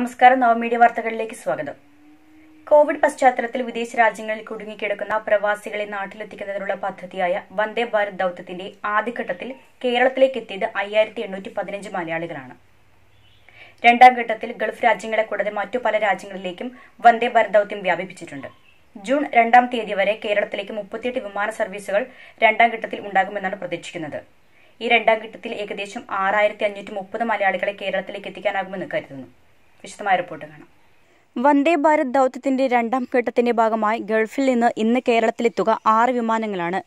നമസ്കാരം. നവമീഡിയ വാർത്തകളിലേക്ക് സ്വാഗതം. കോവിഡ് പശ്ചാത്തലത്തിൽ വിദേശ രാജ്യങ്ങളിൽ കുടുങ്ങിക്കിടക്കുന്ന പ്രവാസികളെ നാട്ടിലെത്തിക്കുന്നതിനുള്ള പദ്ധതിയായ വന്ദേ ഭാരത് ദൌത്യത്തിന്റെ ആദ്യഘട്ടത്തിൽ കേരളത്തിലേക്ക് എത്തിയത് അയ്യായിരത്തി എണ്ണൂറ്റി പതിനഞ്ച് മലയാളികളാണ്. രണ്ടാം ഘട്ടത്തിൽ ഗൾഫ് രാജ്യങ്ങളെ കൂടാതെ മറ്റു പല രാജ്യങ്ങളിലേക്കും വന്ദേ ഭാരത് ദൌത്യം വ്യാപിപ്പിച്ചിട്ടുണ്ട്. ജൂൺ രണ്ടാം തീയതി വരെ കേരളത്തിലേക്ക് മുപ്പത്തിയെട്ട് വിമാന സർവീസുകൾ രണ്ടാം ഘട്ടത്തിൽ ഉണ്ടാകുമെന്നാണ് പ്രതീക്ഷിക്കുന്നത്. ഈ രണ്ടാം ഘട്ടത്തിൽ ഏകദേശം ആറായിരത്തി അഞ്ഞൂറ്റി മുപ്പത് മലയാളികളെ കേരളത്തിലേക്ക് എത്തിക്കാനാകുമെന്ന് കരുതുന്നു. വിശദമായ റിപ്പോർട്ട് കാണാം. വന്ദേ ഭാരത് ദൌത്യത്തിന്റെ രണ്ടാം ഘട്ടത്തിന്റെ ഭാഗമായി ഗൾഫിൽ നിന്ന് ഇന്ന് കേരളത്തിലെത്തുക ആറ് വിമാനങ്ങളാണ്.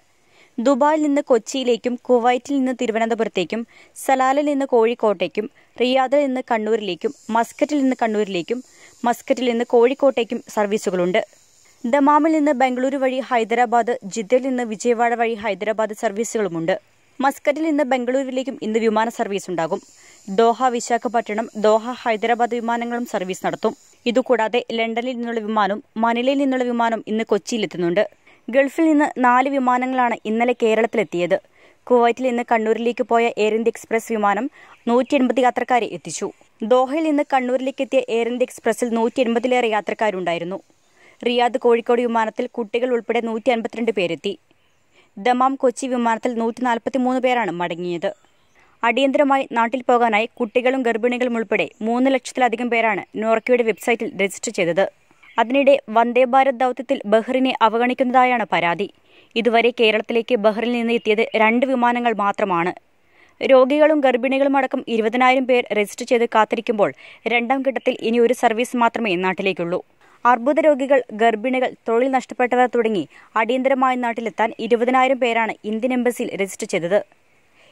ദുബായിൽ നിന്ന് കൊച്ചിയിലേക്കും കുവൈറ്റിൽ നിന്ന് തിരുവനന്തപുരത്തേക്കും സലാലിൽ നിന്ന് കോഴിക്കോട്ടേക്കും റിയാദിൽ നിന്ന് കണ്ണൂരിലേക്കും മസ്കറ്റിൽ നിന്ന് കണ്ണൂരിലേക്കും മസ്കറ്റിൽ നിന്ന് കോഴിക്കോട്ടേക്കും സർവീസുകളുണ്ട്. ദമാമിൽ നിന്ന് ബംഗളൂരു വഴി ഹൈദരാബാദ് ജിദ്ദയിൽ നിന്ന് വിജയവാഡ വഴി ഹൈദരാബാദ് സർവീസുകളുമുണ്ട്. മസ്കറ്റിൽ നിന്ന് ബംഗളൂരുവിലേക്കും ഇന്ന് വിമാന സർവീസ് ഉണ്ടാകും. ദോഹ വിശാഖപട്ടണം ദോഹ ഹൈദരാബാദ് വിമാനങ്ങളും സർവീസ് നടത്തും. ഇതുകൂടാതെ ലണ്ടനിൽ നിന്നുള്ള വിമാനം മനിലയിൽ നിന്നുള്ള വിമാനം ഇന്ന് കൊച്ചിയിലെത്തുന്നുണ്ട്. ഗൾഫിൽ നിന്ന് നാല് വിമാനങ്ങളാണ് ഇന്നലെ കേരളത്തിലെത്തിയത്. കുവൈറ്റിൽ നിന്ന് കണ്ണൂരിലേക്ക് പോയ എയർ ഇന്ത്യ എക്സ്പ്രസ് വിമാനം നൂറ്റി എൺപത് യാത്രക്കാരെ എത്തിച്ചു. ദോഹയിൽ നിന്ന് കണ്ണൂരിലേക്ക് എത്തിയ എയർ ഇന്ത്യ എക്സ്പ്രസിൽ നൂറ്റി എൺപതിലേറെ യാത്രക്കാരുണ്ടായിരുന്നു. റിയാദ് കോഴിക്കോട് വിമാനത്തിൽ കുട്ടികൾ ഉൾപ്പെടെ നൂറ്റി അൻപത്തിരണ്ട് പേരെത്തി. ദമാം കൊച്ചി വിമാനത്തിൽ നൂറ്റി നാൽപ്പത്തിമൂന്ന് പേരാണ് മടങ്ങിയത്. അടിയന്തരമായി നാട്ടിൽ പോകാനായി കുട്ടികളും ഗർഭിണികളും ഉൾപ്പെടെ മൂന്ന് ലക്ഷത്തിലധികം പേരാണ് നോർക്കയുടെ വെബ്സൈറ്റിൽ രജിസ്റ്റർ ചെയ്തത്. അതിനിടെ വന്ദേ ഭാരത് ദൌത്യത്തിൽ ബഹ്റിനെ അവഗണിക്കുന്നതായാണ് പരാതി. ഇതുവരെ കേരളത്തിലേക്ക് ബഹ്റിൽ നിന്ന് എത്തിയത് രണ്ട് വിമാനങ്ങൾ മാത്രമാണ്. രോഗികളും ഗർഭിണികളും അടക്കം ഇരുപതിനായിരം പേർ രജിസ്റ്റർ ചെയ്ത് കാത്തിരിക്കുമ്പോൾ രണ്ടാം ഘട്ടത്തിൽ ഇനി ഒരു സർവീസ് മാത്രമേ നാട്ടിലേക്കുള്ളൂ. അർബുദ രോഗികൾ ഗർഭിണികൾ തൊഴിൽ നഷ്ടപ്പെട്ടവർ തുടങ്ങി അടിയന്തരമായി നാട്ടിലെത്താൻ ഇരുപതിനായിരം പേരാണ് ഇന്ത്യൻ എംബസിയിൽ രജിസ്റ്റർ ചെയ്തത്.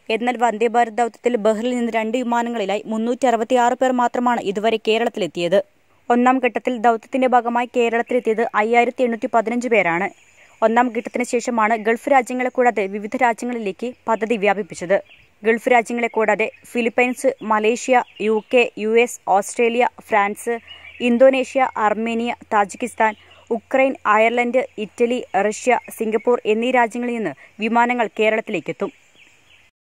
എന്നാൽ വന്ദേ ഭാരത് ദൌത്യത്തിൽ ബഹ്റിൽ നിന്ന് രണ്ട് വിമാനങ്ങളിലായി മുന്നൂറ്റി അറുപത്തിയാറ് പേർ മാത്രമാണ് ഇതുവരെ കേരളത്തിലെത്തിയത്. ഒന്നാം ഘട്ടത്തിൽ ദൌത്യത്തിന്റെ ഭാഗമായി കേരളത്തിലെത്തിയത് അയ്യായിരത്തി എണ്ണൂറ്റി പതിനഞ്ച് പേരാണ്. ഒന്നാം ഘട്ടത്തിന് ശേഷമാണ് ഗൾഫ് രാജ്യങ്ങളെ കൂടാതെ വിവിധ രാജ്യങ്ങളിലേക്ക് പദ്ധതി വ്യാപിപ്പിച്ചത്. ഗൾഫ് രാജ്യങ്ങളെ കൂടാതെ Philippines Malaysia U K U S Australia France Indonesia Armenia Tajikistan Ukraine Ireland Italy Russia Singapore എന്നീ രാജ്യങ്ങളിൽ നിന്ന് വിമാനങ്ങൾ കേരളത്തിലേക്കെത്തും.